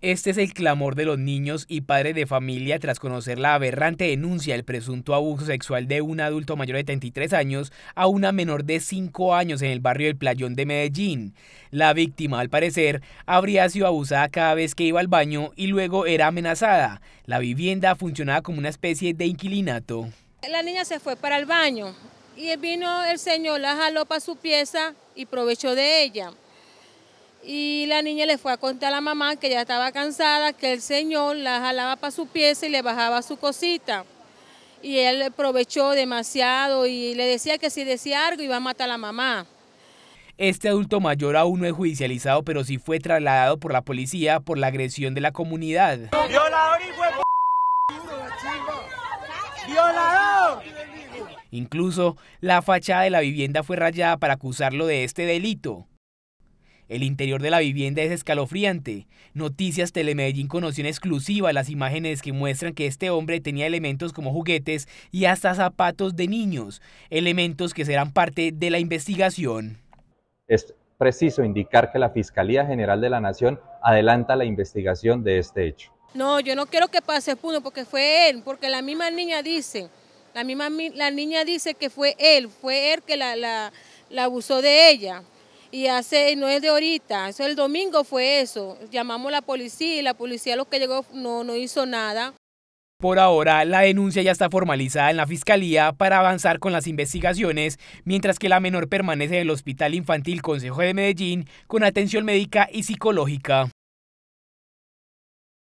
Este es el clamor de los niños y padres de familia tras conocer la aberrante denuncia del presunto abuso sexual de un adulto mayor de 33 años a una menor de 5 años en el barrio del Playón de Medellín. La víctima, al parecer, habría sido abusada cada vez que iba al baño y luego era amenazada. La vivienda funcionaba como una especie de inquilinato. La niña se fue para el baño y vino el señor, la jaló para su pieza y provechó de ella. Y la niña le fue a contar a la mamá que ya estaba cansada, que el señor la jalaba para su pieza y le bajaba su cosita. Y él aprovechó demasiado y le decía que si decía algo iba a matar a la mamá. Este adulto mayor aún no es judicializado, pero sí fue trasladado por la policía por la agresión de la comunidad. ¡Violador y ¡Violador! Incluso la fachada de la vivienda fue rayada para acusarlo de este delito. El interior de la vivienda es escalofriante. Noticias Telemedellín conoció en exclusiva las imágenes que muestran que este hombre tenía elementos como juguetes y hasta zapatos de niños, elementos que serán parte de la investigación. Es preciso indicar que la Fiscalía General de la Nación adelanta la investigación de este hecho. No, yo no quiero que pase punto porque fue él, porque la misma niña dice, la misma la niña dice que fue él, fue él que la, la, la abusó de ella y hace, no es de ahorita, eso el domingo fue eso. Llamamos a la policía y la policía lo que llegó no, no hizo nada. Por ahora, la denuncia ya está formalizada en la Fiscalía para avanzar con las investigaciones, mientras que la menor permanece en el Hospital Infantil Consejo de Medellín con atención médica y psicológica.